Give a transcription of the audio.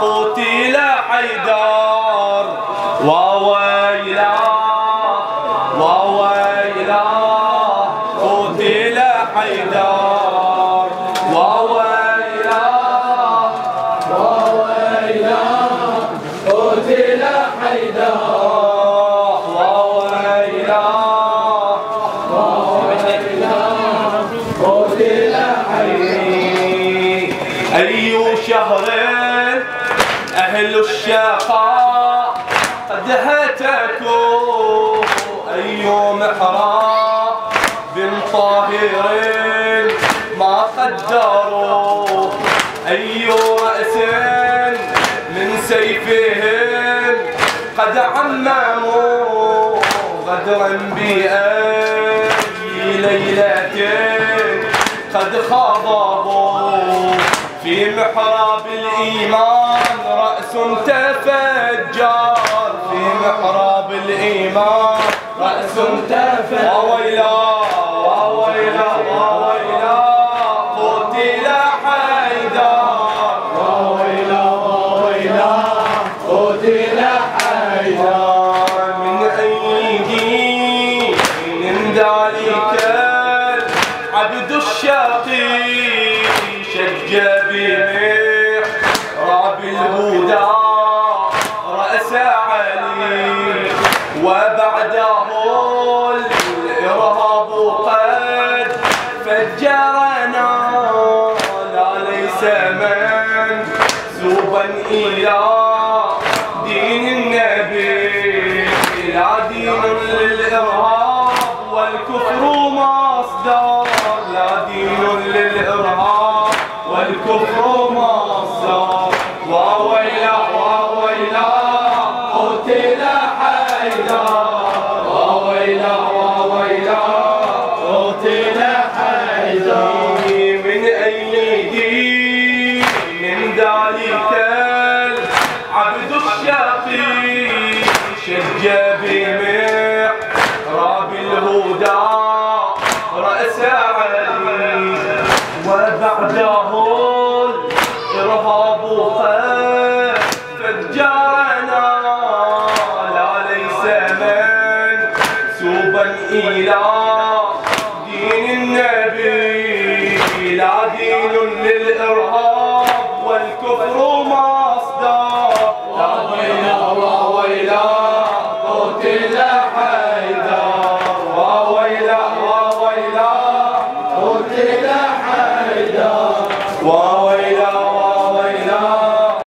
قتل حيدر. وويلا وويلا قتل حيدر. وويلا وويلا قتل حيدر. وويلا وويلا قتل حيدر. أي شهر أهل الشقاء قد هتكوا أي محراب بن طاهر ما قدروا أي رأس من سيفهم. قد عمموا غدرا بأي ليلة. قد خاضبوا في محراب الإيمان. تفجر في محراب الإيمان. رأس تفجر. وويلا وويلا وويلا قتل حيدر. وويلا وويلا قتل حيدر. من أيدي من ذلك العبد الشقي. شج بمحراب الهدى رأس وبعده الإرهاب قد فجرنا. لا ليس منسوبا إلى دين النبي لا دين للإرهاب والكفر مصدر. لا دين للإرهاب والكفر مصدر. وويلا وويلا قتل حيدر. ذلك العبد الشقي شج بمحراب الهدى رأس علي. وبعده الإرهاب فجرنا. لا ليس منسوبا إلى دين النبي لا دين للإرهاب. Será